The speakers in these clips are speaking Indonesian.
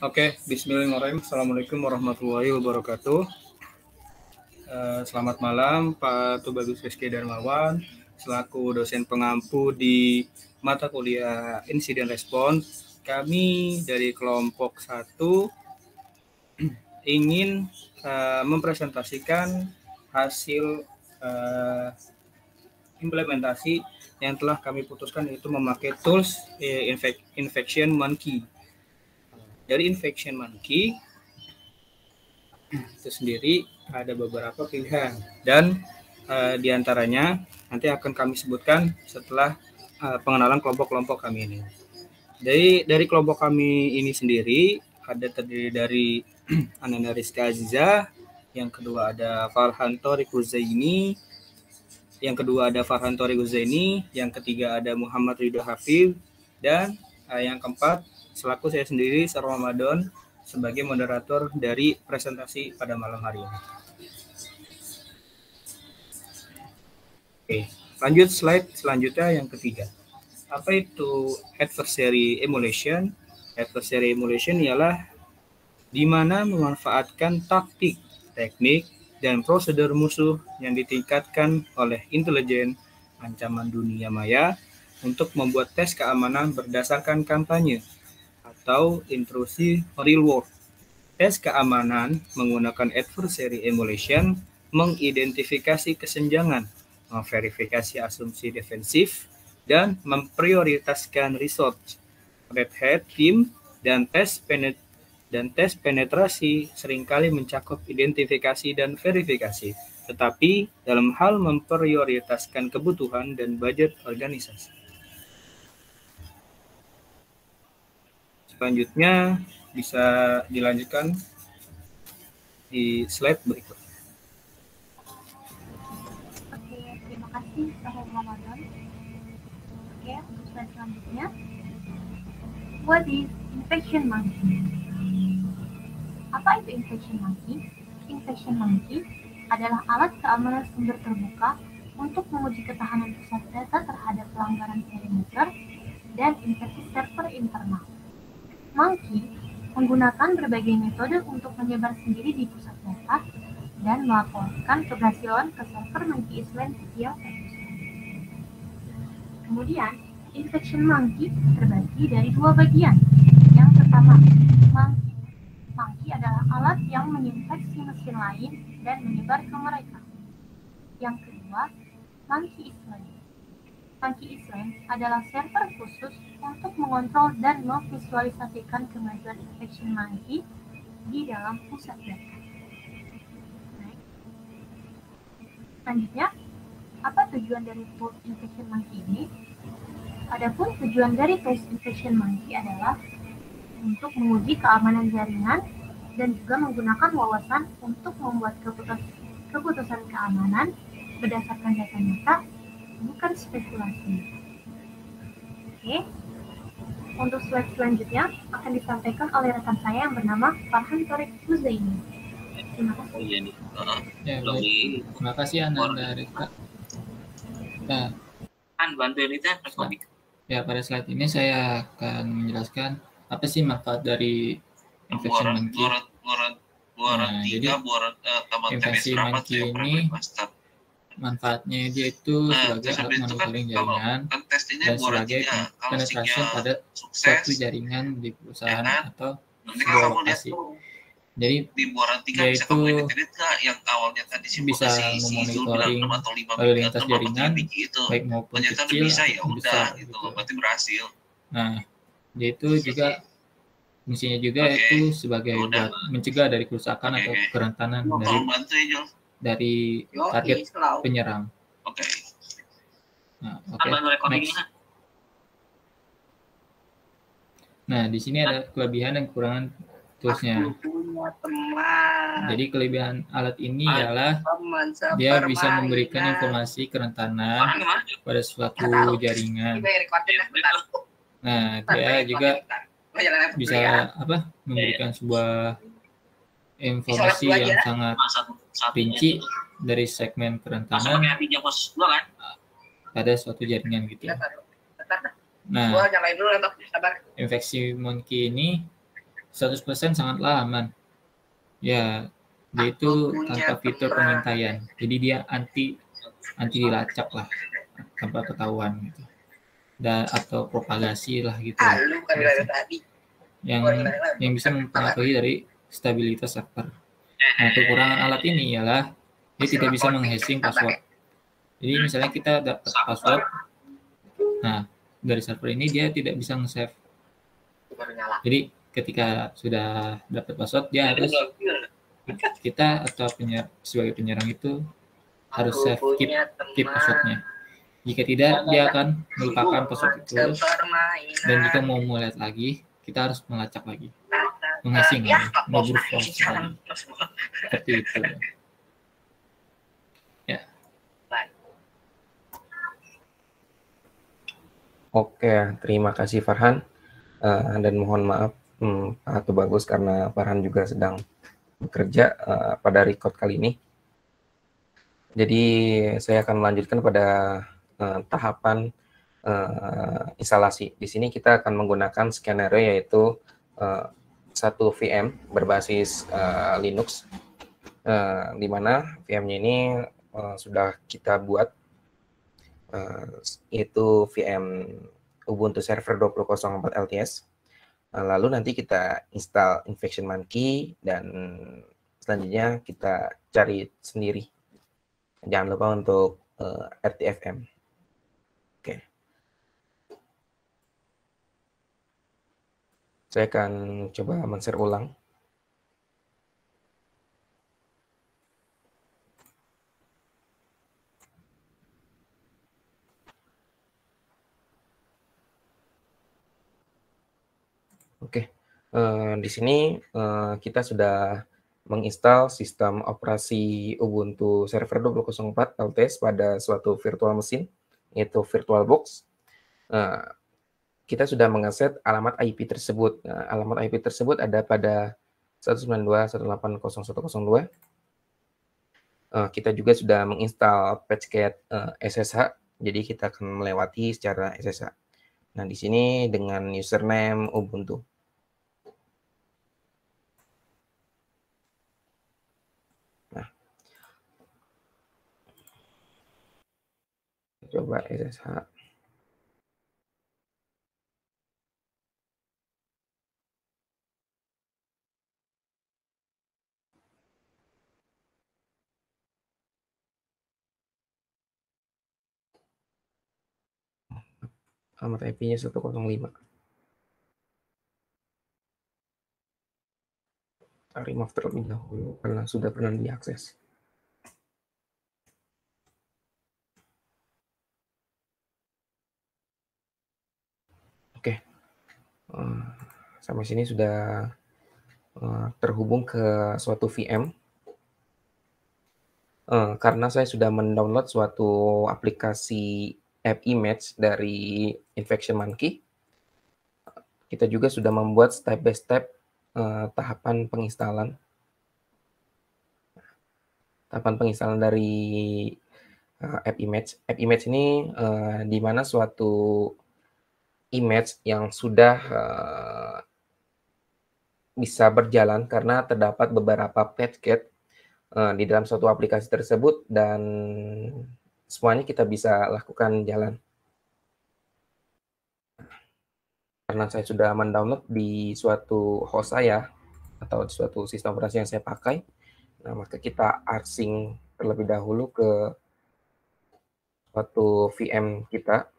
Oke, Bismillahirrahmanirrahim. Assalamualaikum warahmatullahi wabarakatuh. Uh, selamat malam Pak Tubagus Rizky Darmawan, selaku dosen pengampu di mata kuliah Insiden Respons. Kami dari kelompok satu ingin uh, mempresentasikan hasil uh, implementasi yang telah kami putuskan yaitu memakai tools infection monkey dari infection monkey itu sendiri ada beberapa pilihan dan uh, di antaranya nanti akan kami sebutkan setelah uh, pengenalan kelompok-kelompok kami ini. Dari dari kelompok kami ini sendiri ada terdiri dari Ananda Rizka Aziza, yang kedua ada Farhanto Rikuzaini, yang kedua ada Farhanto Rikuzaini, yang ketiga ada Muhammad Ridho Hafif, dan uh, yang keempat selaku saya sendiri Sar Ramadan sebagai moderator dari presentasi pada malam hari ini. Oke, lanjut slide selanjutnya yang ketiga. Apa itu adversary emulation? Adversary emulation ialah di mana memanfaatkan taktik, teknik, dan prosedur musuh yang ditingkatkan oleh intelijen ancaman dunia maya untuk membuat tes keamanan berdasarkan kampanye atau intrusi real world. Tes keamanan menggunakan adversary emulation mengidentifikasi kesenjangan, memverifikasi asumsi defensif, dan memprioritaskan research. Red Hat Team dan tes penet dan tes penetrasi sering kali mencakup identifikasi dan verifikasi, tetapi dalam hal memprioritaskan kebutuhan dan budget organisasi. Selanjutnya bisa dilanjutkan di slide berikut. Oke, terima kasih Pak Ramadan. Oke, slide selanjutnya. What is infection monkey? Apa itu infection monkey? Infection monkey adalah alat keamanan sumber terbuka untuk menguji ketahanan pusat data terhadap pelanggaran perimeter dan infeksi server internal. Monkey menggunakan berbagai metode untuk menyebar sendiri di pusat data dan melaporkan keberhasilan ke server Monkey Island via Kemudian, infection monkey terbagi dari dua bagian. Yang pertama, monkey. Monkey adalah alat yang menginfeksi mesin lain dan menyebar ke mereka. Yang kedua, monkey Monkey Island adalah server khusus untuk mengontrol dan memvisualisasikan kemajuan infection monkey di dalam pusat data. Selanjutnya, apa tujuan dari tool infection monkey ini? Adapun tujuan dari test infection monkey adalah untuk menguji keamanan jaringan dan juga menggunakan wawasan untuk membuat keputusan keamanan berdasarkan data nyata bukan spekulasi. Oke. Untuk slide selanjutnya akan disampaikan oleh rekan saya yang bernama Farhan Torik Huzaini. Terima kasih. Oh iya nih. Uh, Ya, baik. Terima kasih Ananda Rika. Nah, kan bantuin itu ya, ya pada slide ini saya akan menjelaskan apa sih manfaat dari infection monkey. Nah, jadi eh, infeksi monkey ini. Manfaatnya dia itu Nah, sebagai alat kan monitoring jaringan kan tesnya dan sebagai penetrasi pada sukses, suatu jaringan di perusahaan Ya kan? atau nanti sebuah lihat lokasi. Jadi di tiga Dia bisa itu yang awalnya tadi si bisa si si memonitoring lima lalu lintas jaringan, tiga biji itu. baik maupun ternyata kecil bisa ya udah besar gitu gitu. berarti berhasil. Nah, dia itu juga fungsinya juga itu sebagai buat mencegah dari kerusakan atau kerentanan dari dari target penyerang. oke Nah, oke. bantu recording next. Nah, di sini ada kelebihan dan kekurangan toolsnya. Jadi kelebihan alat ini Ah. ialah teman dia bisa memberikan informasi kerentanan Orang pada suatu jaringan. Nah, dia juga bisa ya. apa? Memberikan sebuah informasi yang sangat Satu rinci dari segmen kerentanan pakai hatinya pos dua kan pada suatu jaringan gitu. Bentar. Nah, Gua nyalain dulu laptop, sabar. infeksi monkey ini 100% sangatlah aman. Ya, dia itu tanpa fitur pengintaian. Jadi dia anti anti dilacak lah tanpa ketahuan gitu. Dan atau propagasi lah gitu. Ah, lu kan dari tadi. Yang yang bisa mempengaruhi dari stabilitas server. Nah, kekurangan alat ini ialah dia tidak bisa menghashing password. Jadi misalnya kita dapat password, nah dari server ini dia tidak bisa nge-save. Jadi ketika sudah dapat password dia harus kita atau penyer, sebagai penyerang itu harus save keep keep passwordnya. Jika tidak dia akan melupakan password itu dan jika mau mulai lagi kita harus melacak lagi, Ya, jangan. lagi. Seperti itu. Oke, terima kasih Farhan. Eh, dan mohon maaf hmm, Pak Bagus karena Farhan juga sedang bekerja eh, pada record kali ini. Jadi saya akan melanjutkan pada eh, tahapan eh, instalasi. Di sini kita akan menggunakan skenario yaitu eh, satu VM berbasis eh, Linux, eh, di mana VM-nya ini eh, sudah kita buat eh, yaitu VM Ubuntu Server 20.04 LTS. Eh, Lalu nanti kita install Infection Monkey dan selanjutnya kita cari sendiri. Jangan lupa untuk eh, RTFM. Oke. Saya akan coba men-share ulang. Oke, eh, di sini eh, kita sudah menginstal sistem operasi Ubuntu Server 2004 LTS pada suatu virtual mesin, yaitu VirtualBox. Eh, kita sudah mengaset alamat IP tersebut. Nah, alamat IP tersebut ada pada 192.168.0102. Eh, kita juga sudah menginstal patchcat eh, SSH, jadi kita akan melewati secara SSH. Nah, di sini dengan username Ubuntu. Coba SSH. Alamat IP-nya 105. Kita remove terlebih dahulu karena sudah pernah diakses. Oke, Eh, sampai sini sudah eh, terhubung ke suatu VM. Eh, karena saya sudah mendownload suatu aplikasi app image dari Infection Monkey, kita juga sudah membuat step by step eh, tahapan penginstalan. Tahapan penginstalan dari eh, app image. App image ini eh, di mana suatu image yang sudah eh, bisa berjalan karena terdapat beberapa patchcat eh, di dalam suatu aplikasi tersebut dan semuanya kita bisa lakukan jalan. Karena saya sudah mendownload di suatu host saya atau di suatu sistem operasi yang saya pakai, nah maka kita arsing terlebih dahulu ke suatu VM kita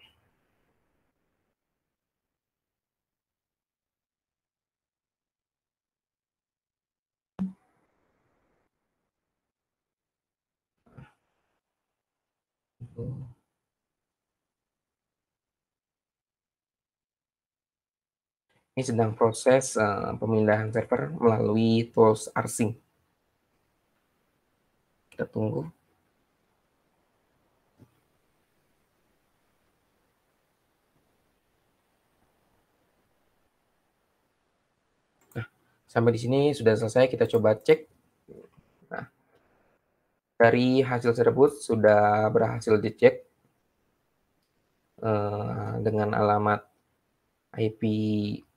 Ini sedang proses eh, pemindahan server melalui tools arsing. Kita tunggu. Nah, sampai di sini sudah selesai. Kita coba cek. Nah, dari hasil tersebut sudah berhasil dicek eh, dengan alamat IP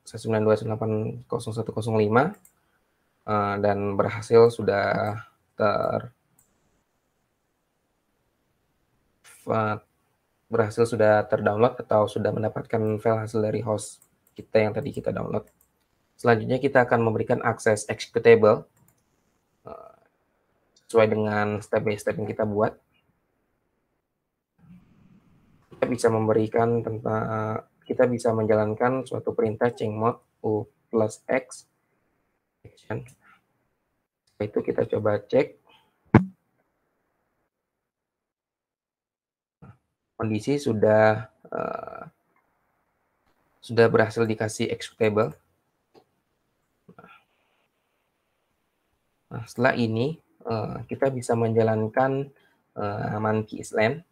192.168.0105 uh, dan berhasil sudah ter berhasil sudah terdownload atau sudah mendapatkan file hasil dari host kita yang tadi kita download. Selanjutnya kita akan memberikan akses executable uh, sesuai dengan step by step yang kita buat. Kita bisa memberikan tentang kita bisa menjalankan suatu perintah chmod u plus x action. Setelah itu kita coba cek kondisi sudah uh, sudah berhasil dikasih executable. Nah, setelah ini uh, kita bisa menjalankan uh, monkey island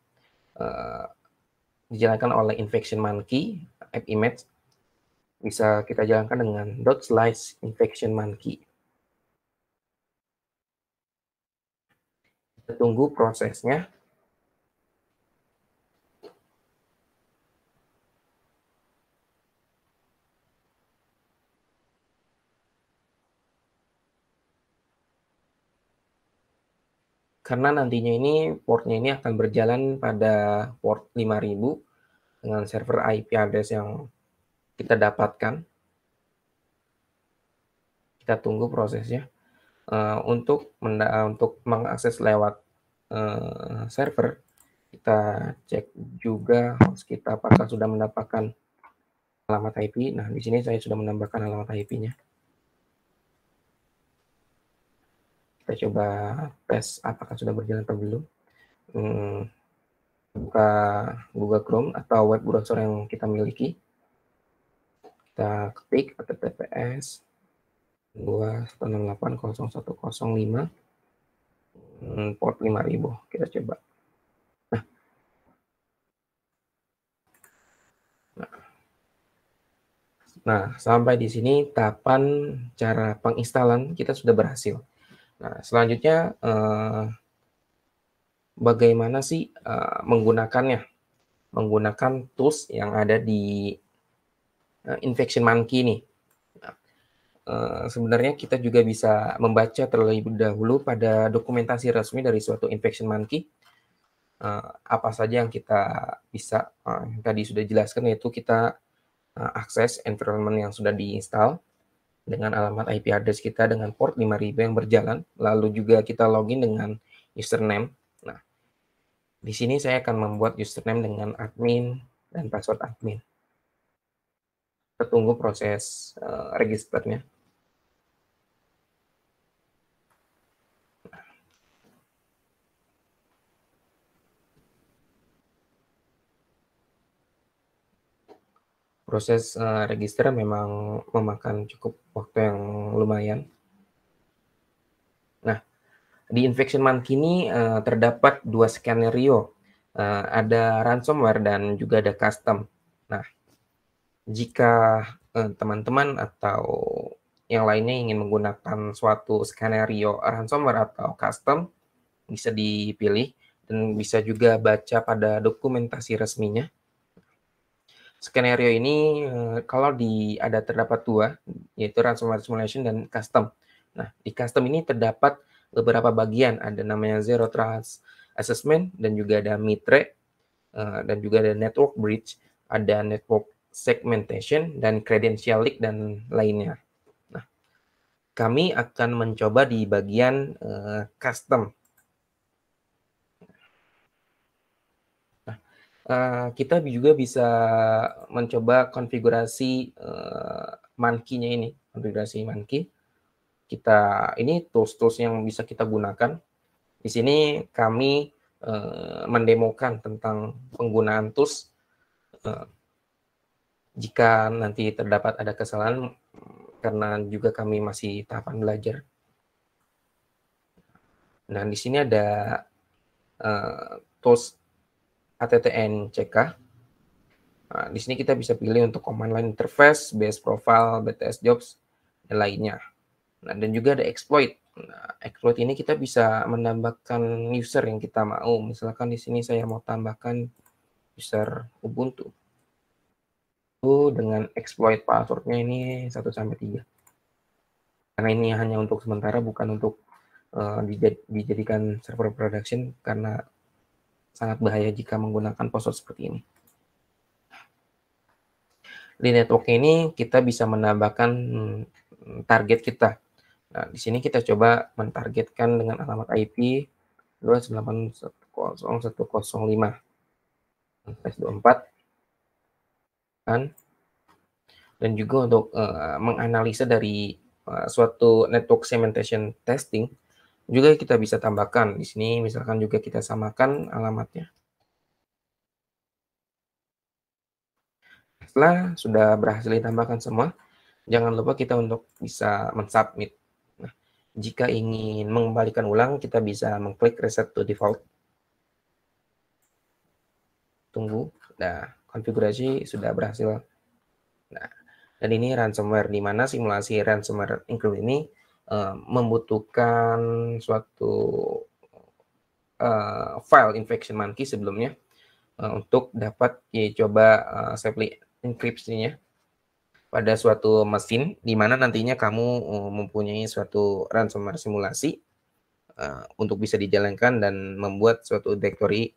uh, dijalankan oleh infection monkey app image bisa kita jalankan dengan dot slice infection monkey. Kita tunggu prosesnya. Karena nantinya ini portnya ini akan berjalan pada port 5000 dengan server IP address yang kita dapatkan. Kita tunggu prosesnya. Uh, untuk untuk mengakses lewat uh, server, kita cek juga host kita apakah sudah mendapatkan alamat IP. Nah, di sini saya sudah menambahkan alamat IP-nya. Kita coba tes apakah sudah berjalan atau belum. Hmm, buka Google Chrome atau web browser yang kita miliki. Kita ketik https 2.168.0105 hmm, port 5000. Kita coba. Nah. Nah, sampai di sini tahapan cara penginstalan kita sudah berhasil. Nah, selanjutnya eh, bagaimana sih eh, menggunakannya? Menggunakan tools yang ada di eh, Infection Monkey ini. Eh, sebenarnya kita juga bisa membaca terlebih dahulu pada dokumentasi resmi dari suatu Infection Monkey. Eh, apa saja yang kita bisa, eh, yang tadi sudah jelaskan yaitu kita eh, akses environment yang sudah diinstal dengan alamat IP address kita dengan port 5000 yang berjalan, lalu juga kita login dengan username. Nah, di sini saya akan membuat username dengan admin dan password admin. Kita tunggu proses uh, registernya. Proses uh, register memang memakan cukup waktu yang lumayan. Nah, di Infection Monkey ini uh, terdapat dua skenario. Uh, ada ransomware dan juga ada custom. Nah, jika teman-teman uh, atau yang lainnya ingin menggunakan suatu skenario ransomware atau custom, bisa dipilih dan bisa juga baca pada dokumentasi resminya skenario ini eh, kalau di ada terdapat dua yaitu ransomware simulation dan custom. Nah, di custom ini terdapat beberapa bagian, ada namanya zero trust assessment dan juga ada mitre eh, dan juga ada network bridge, ada network segmentation dan credential leak dan lainnya. Nah, kami akan mencoba di bagian uh, custom. Uh, kita juga bisa mencoba konfigurasi uh, monkey-nya ini, konfigurasi monkey. Kita ini tools-tools yang bisa kita gunakan. Di sini kami uh, mendemokan tentang penggunaan tools. Uh, jika nanti terdapat ada kesalahan, karena juga kami masih tahapan belajar. Nah, di sini ada uh, tools ATTN CK. Nah, di sini kita bisa pilih untuk command line interface, base profile, BTS jobs, dan lainnya. Nah, dan juga ada exploit. Nah, exploit ini kita bisa menambahkan user yang kita mau. Misalkan di sini saya mau tambahkan user Ubuntu. dengan exploit passwordnya ini 1 sampai 3. Karena ini hanya untuk sementara bukan untuk uh, dijadikan server production karena sangat bahaya jika menggunakan password seperti ini. Di network ini kita bisa menambahkan hmm, target kita. Nah, di sini kita coba mentargetkan dengan alamat IP 298.1.105 24 kan dan juga untuk uh, menganalisa dari uh, suatu network segmentation testing juga kita bisa tambahkan di sini misalkan juga kita samakan alamatnya. Setelah sudah berhasil ditambahkan semua jangan lupa kita untuk bisa mensubmit. Nah, jika ingin mengembalikan ulang kita bisa mengklik reset to default. Tunggu nah konfigurasi sudah berhasil. Nah, dan ini ransomware di mana simulasi ransomware include ini uh, membutuhkan suatu uh, file infection monkey sebelumnya uh, untuk dapat dicoba uh, safely enkripsinya pada suatu mesin di mana nantinya kamu uh, mempunyai suatu ransomware simulasi uh, untuk bisa dijalankan dan membuat suatu directory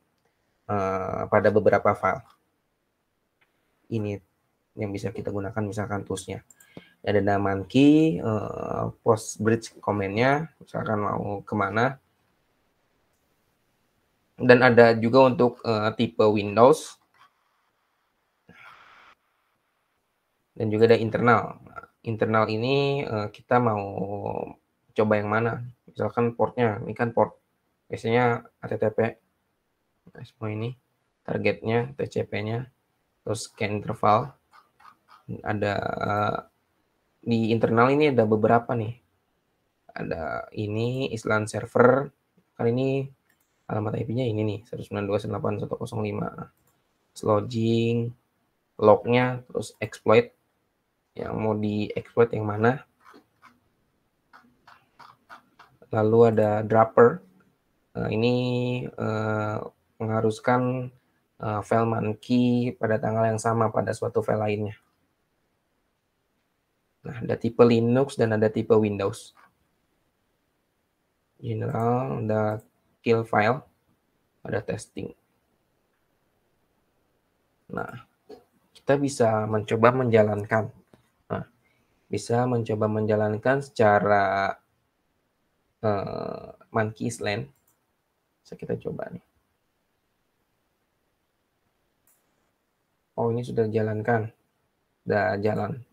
uh, pada beberapa file. Ini yang bisa kita gunakan misalkan toolsnya ada nama key uh, post bridge komennya misalkan mau ke mana. Dan ada juga untuk uh, tipe Windows. Dan juga ada internal. Internal ini uh, kita mau coba yang mana? Misalkan portnya. Ini kan port. Biasanya HTTP nah, semua ini targetnya TCP-nya terus scan interval. Ada uh, di internal ini ada beberapa nih. Ada ini island server. Kali ini alamat IP-nya ini nih 192.168.105 login lognya terus exploit. Yang mau di exploit yang mana? Lalu ada dropper nah, ini uh, mengharuskan uh, file monkey pada tanggal yang sama pada suatu file lainnya. Nah, ada tipe Linux dan ada tipe Windows. General, ada kill file, ada testing. Nah, kita bisa mencoba menjalankan. Nah, bisa mencoba menjalankan secara uh, monkey island. Bisa kita coba nih. Oh, ini sudah dijalankan. Sudah jalan.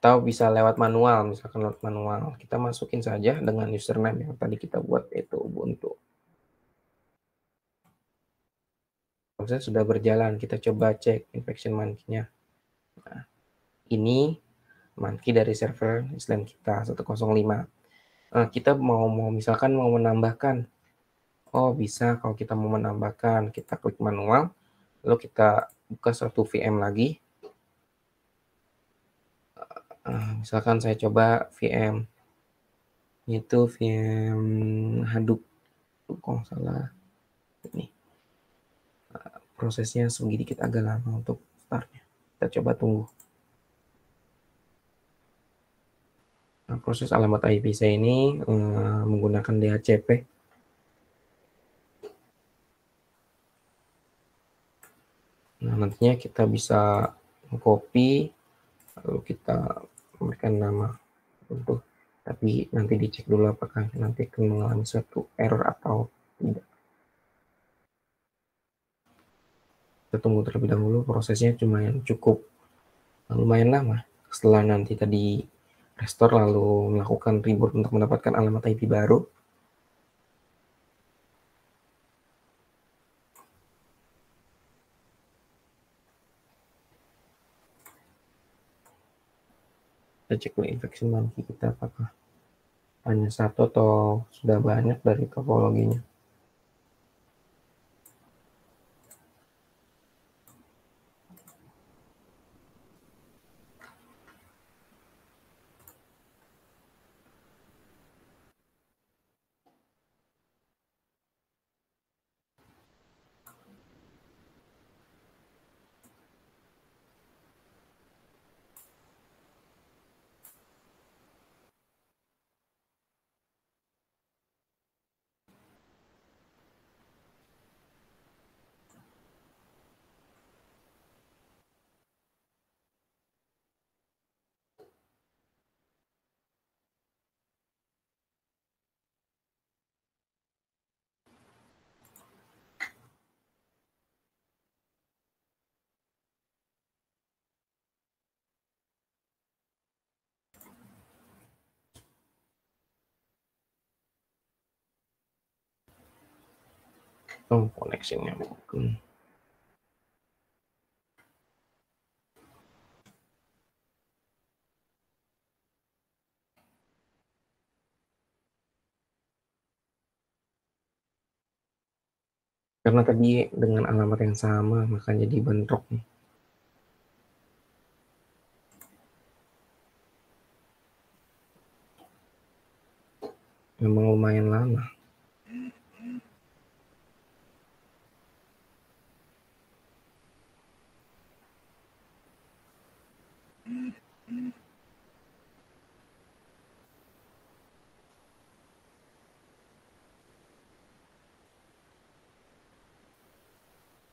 Atau bisa lewat manual, misalkan lewat manual. Kita masukin saja dengan username yang tadi kita buat, yaitu Ubuntu. Proses sudah berjalan, kita coba cek infection monkey-nya. Nah, ini monkey dari server Islam kita 105. Nah, kita mau, mau misalkan mau menambahkan Oh, bisa kalau kita mau menambahkan, kita klik manual, lalu kita buka satu VM lagi. Uh, misalkan saya coba VM itu VM Hadoop, kok salah ini. Uh, prosesnya sedikit agak lama untuk startnya. Kita coba tunggu. Nah, proses alamat IP saya ini uh, menggunakan DHCP Nah, nantinya kita bisa copy lalu kita memberikan nama untuk tapi nanti dicek dulu apakah nanti akan mengalami suatu error atau tidak. Kita tunggu terlebih dahulu prosesnya cuma yang cukup lumayan lama. Setelah nanti tadi restore lalu melakukan reboot untuk mendapatkan alamat IP baru, kita cek dulu infeksi monkey kita apakah hanya satu atau sudah banyak dari topologinya. Oh, mungkin. Karena tadi dengan alamat yang sama, makanya bentrok nih. Memang lumayan lama.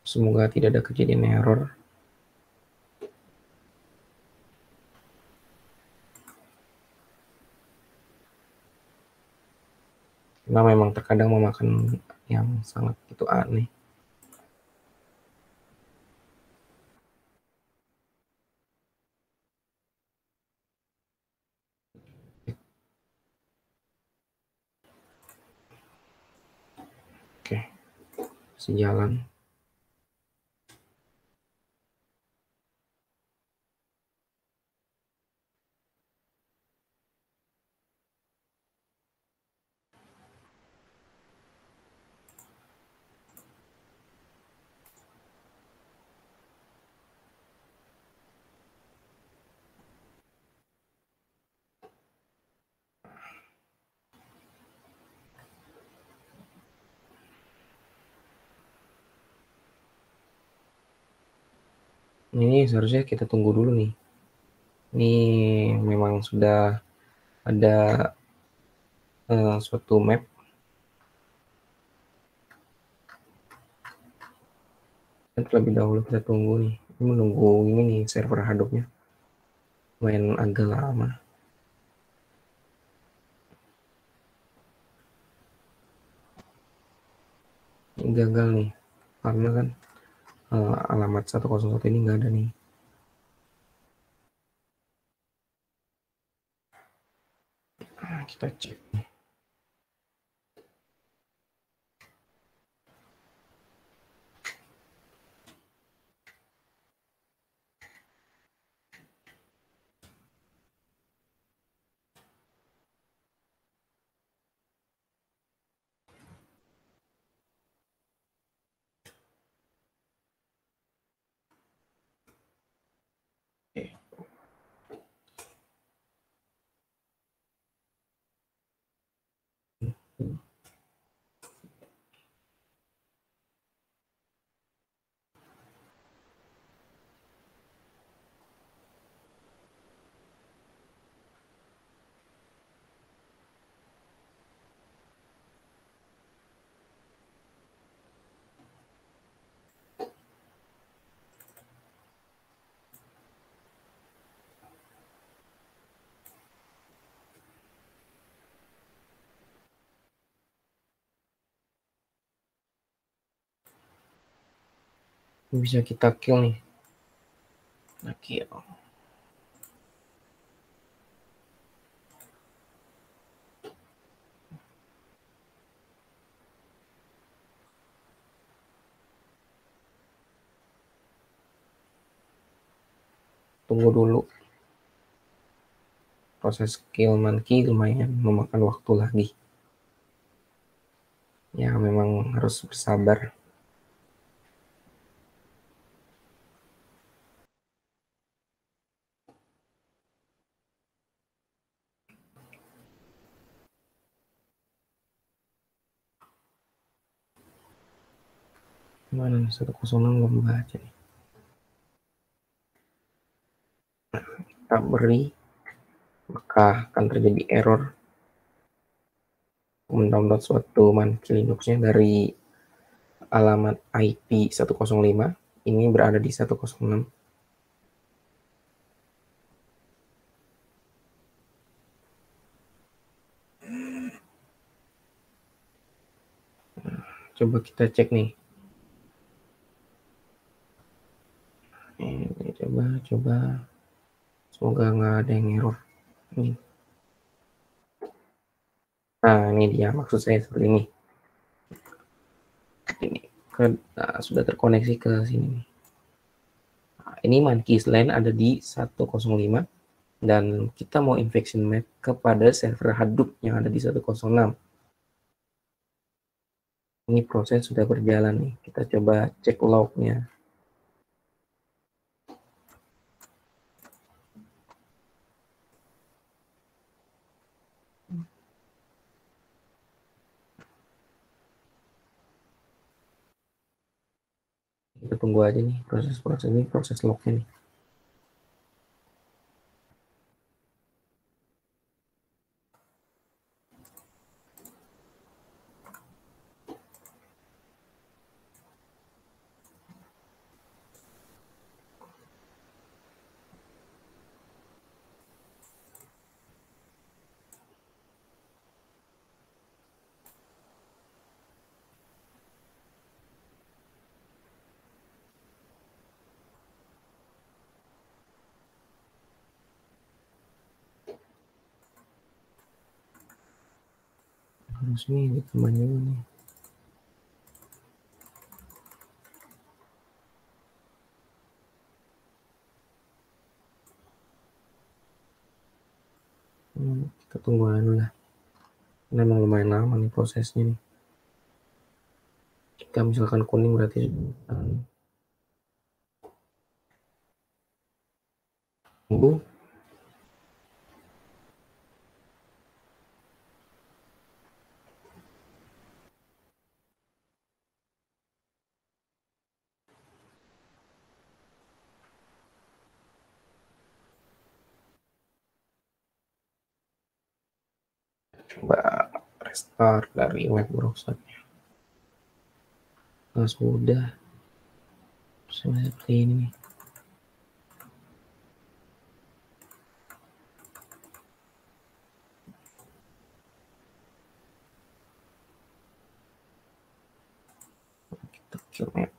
Semoga tidak ada kejadian error. Karena memang terkadang memakan yang sangat itu aneh. Sejalan. Seharusnya kita tunggu dulu nih. Ini memang sudah ada uh, suatu map. Dan terlebih dahulu kita tunggu nih. Ini menunggu ini nih server hadapnya. Main agak lama. Ini gagal nih. Karena kan uh, alamat 101 ini nggak ada nih. Nah, kita cek. Bisa kita kill nih. Nah kill. Tunggu dulu. Proses kill monkey lumayan memakan waktu lagi. Ya memang harus bersabar mana nih satu kosong belum baca nih. Kita beri maka akan terjadi error. Mendownload suatu monkey Linuxnya dari alamat IP 105 ini berada di 106 coba kita cek nih ini coba semoga nggak ada yang error ini nah ini dia maksud saya seperti ini ini ke, nah, sudah terkoneksi ke sini. Nah, ini monkey line ada di 105 dan kita mau infection map kepada server Hadoop yang ada di 106. Ini proses sudah berjalan nih. Kita coba cek lognya. Kita tunggu aja nih proses-proses ini, proses lognya nih. harus nih di temannya ini hmm, kita tunggu dulu lah. Ini memang lumayan lama nih prosesnya nih. Jika misalkan kuning berarti tunggu coba restart dari web browsernya. Nah sudah seperti ini kita kill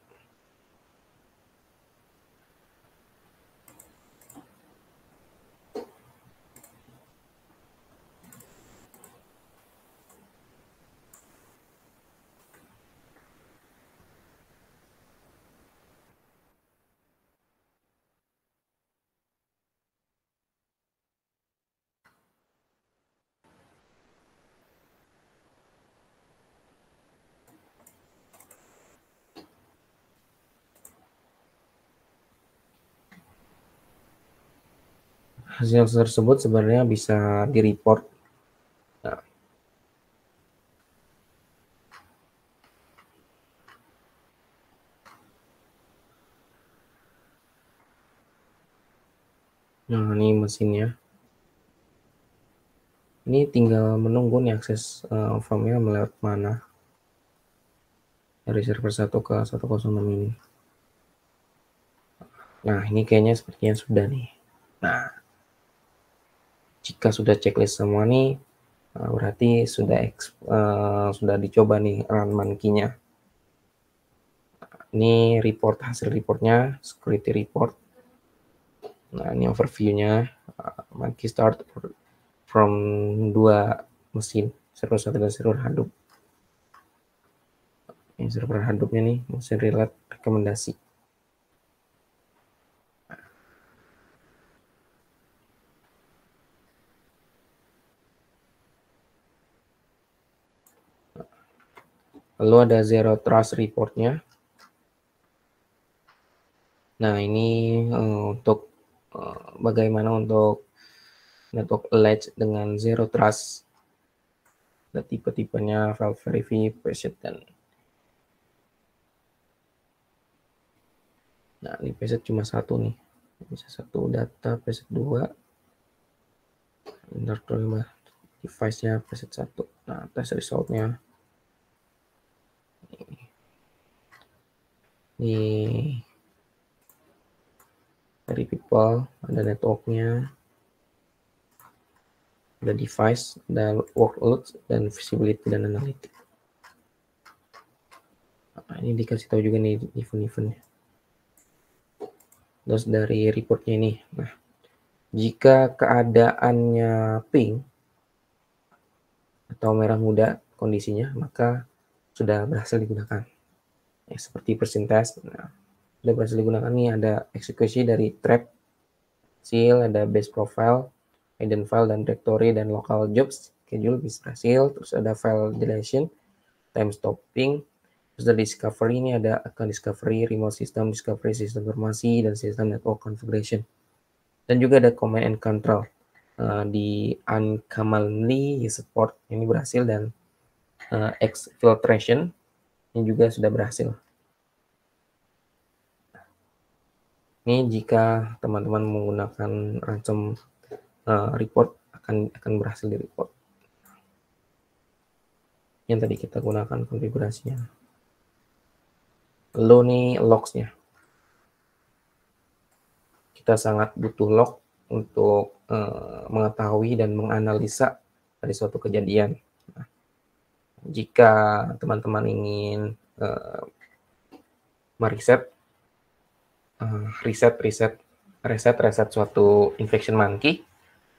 hasil tersebut sebenarnya bisa di-report. Nah. nah, ini mesinnya. Ini tinggal menunggu nih akses uh, formnya melewat mana. Dari server 1 ke 106 ini. Nah, ini kayaknya sepertinya sudah nih. Nah, jika sudah checklist semua nih, berarti sudah uh, sudah dicoba nih run monkey-nya. Ini report hasil reportnya, security report. Nah, ini overview-nya. Uh, monkey start from dua mesin, server satu dan server Hadoop. Ini server Hadoop-nya nih, mesin relate rekomendasi. Lalu ada zero trust reportnya. Nah ini uh, untuk uh, bagaimana untuk network alleged dengan zero trust. Ada tipe-tipenya file verify, dan Nah, ini preset cuma satu nih. Bisa satu data, preset dua. Bentar device-nya preset satu. Nah, test result-nya Ini dari people, ada networknya, ada device, ada workload, dan visibility dan analytics. Ini dikasih tahu juga nih event-eventnya. Terus dari reportnya ini, nah jika keadaannya pink atau merah muda kondisinya, maka sudah berhasil digunakan. Ya, seperti percentage. Nah, berhasil digunakan nih ada eksekusi dari trap, seal, ada base profile, hidden file dan directory dan local jobs schedule bisa berhasil. Terus ada file deletion, time stopping, terus ada discovery ini ada account discovery, remote system discovery, sistem informasi dan sistem network configuration. Dan juga ada command and control uh, di uncommonly support ini berhasil dan uh, exfiltration ini juga sudah berhasil. Ini jika teman-teman menggunakan ransom uh, report akan akan berhasil di report. Yang tadi kita gunakan konfigurasinya. Lalu nih logsnya. Kita sangat butuh log untuk uh, mengetahui dan menganalisa dari suatu kejadian. Jika teman-teman ingin uh, meriset, uh, riset, riset, reset, reset suatu infection monkey,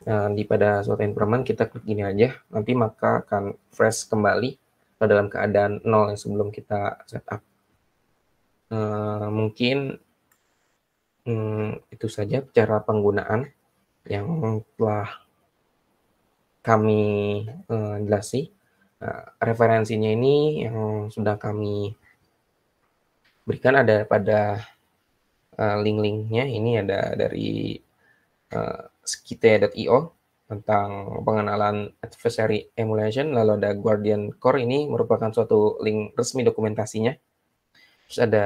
uh, di pada suatu environment kita klik gini aja, nanti maka akan fresh kembali ke dalam keadaan nol yang sebelum kita setup. Uh, mungkin hmm, itu saja cara penggunaan yang telah kami uh, jelasi. Nah, referensinya ini yang sudah kami berikan ada pada uh, link-linknya. Ini ada dari uh, skite.io tentang pengenalan adversary emulation. Lalu ada Guardian Core ini merupakan suatu link resmi dokumentasinya. Terus ada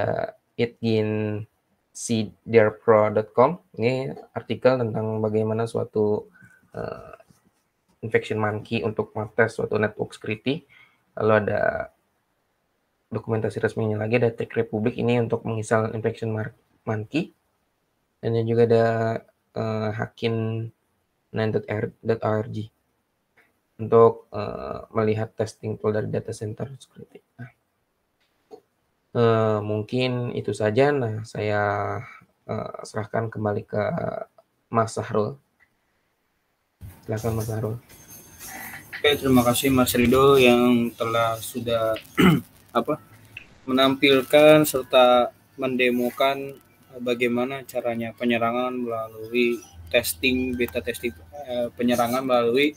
itgincderpro.com. Ini artikel tentang bagaimana suatu infection monkey untuk mengetes suatu network security. Lalu ada dokumentasi resminya lagi ada Tech Republic ini untuk menginstal infection monkey. Dan juga ada uh, hakin 9.org untuk uh, melihat testing tool dari data center security. Nah, uh, mungkin itu saja. Nah, saya uh, serahkan kembali ke Mas Sahrul. Silakan Mas Sahrul. Oke, terima kasih Mas Rido yang telah sudah apa menampilkan serta mendemokan bagaimana caranya penyerangan melalui testing beta testing uh, penyerangan melalui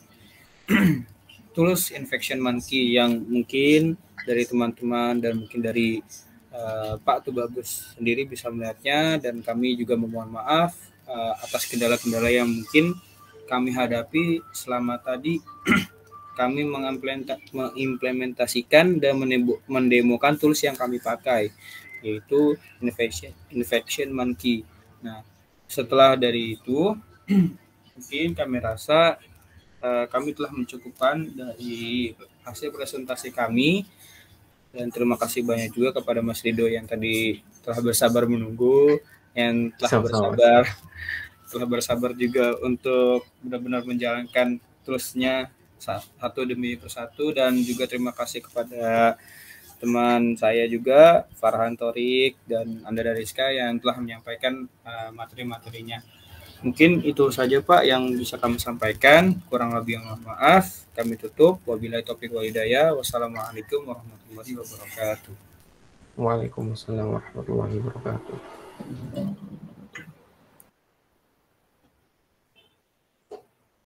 tools infection monkey yang mungkin dari teman-teman dan mungkin dari uh, Pak Tubagus sendiri bisa melihatnya dan kami juga memohon maaf uh, atas kendala-kendala yang mungkin kami hadapi selama tadi kami mengimplementasikan dan mendemokan tools yang kami pakai yaitu infection infection monkey. Nah, setelah dari itu mungkin kami rasa uh, kami telah mencukupkan dari hasil presentasi kami dan terima kasih banyak juga kepada Mas Rido yang tadi telah bersabar menunggu yang telah Sama-sama. bersabar telah bersabar juga untuk benar-benar menjalankan terusnya satu demi persatu dan juga terima kasih kepada teman saya juga Farhan Torik dan Anda dari Rizka yang telah menyampaikan uh, materi-materinya. Mungkin itu saja Pak yang bisa kami sampaikan. Kurang lebih mohon maaf. Kami tutup. Wabillahi taufiq wa hidayah. Wassalamualaikum warahmatullahi wabarakatuh. Waalaikumsalam warahmatullahi wabarakatuh.